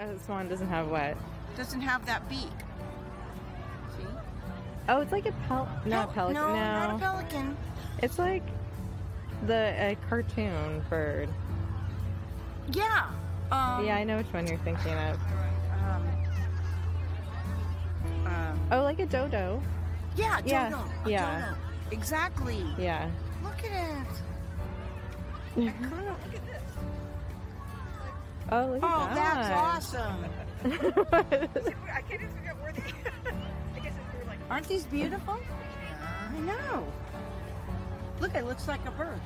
Uh, swan doesn't have what? Doesn't have that beak. See? Oh, it's like a pel. No, Pel- pelican. No, No, not a pelican. it's like the a cartoon bird. Yeah. Um, yeah, I know which one you're thinking of. Um, um, Oh, like a dodo. yeah, Yeah, dodo. a yeah. dodo. Exactly. Yeah. Look at it. I kinda, look at this. Oh, look Oh, at that's awesome. I can't even figure out where they. I guess we like. Aren't these beautiful? Uh-huh. I know. Look, it looks like a bird.